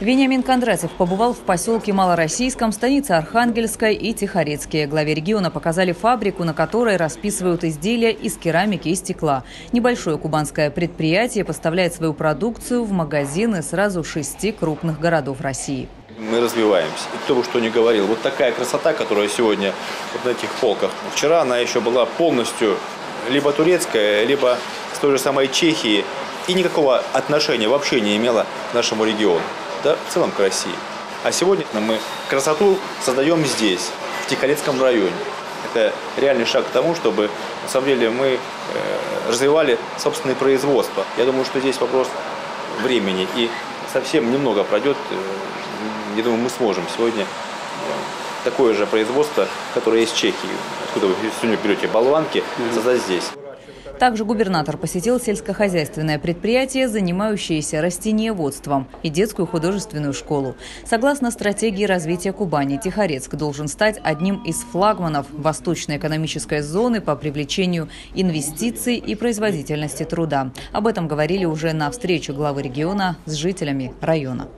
Вениамин Кондратьев побывал в поселке Малороссийском, станице Архангельская и Тихорецкие. Главе региона показали фабрику, на которой расписывают изделия из керамики и стекла. Небольшое кубанское предприятие поставляет свою продукцию в магазины сразу шести крупных городов России. Мы развиваемся. И кто бы что ни говорил, вот такая красота, которая сегодня вот на этих полках. Вчера она еще была полностью либо турецкая, либо той же самой Чехии. И никакого отношения вообще не имела к нашему региону да, в целом к России. А сегодня мы красоту создаем здесь, в Тихорецком районе. Это реальный шаг к тому, чтобы на самом деле мы э, развивали собственное производство. Я думаю, что здесь вопрос времени и совсем немного пройдет. Э, я думаю, мы сможем сегодня э, такое же производство, которое есть в Чехии, откуда вы сегодня берете болванки, создать здесь. Также губернатор посетил сельскохозяйственное предприятие, занимающееся растениеводством, и детскую художественную школу. Согласно стратегии развития Кубани, Тихорецк должен стать одним из флагманов Восточной экономической зоны по привлечению инвестиций и производительности труда. Об этом говорили уже на встрече главы региона с жителями района.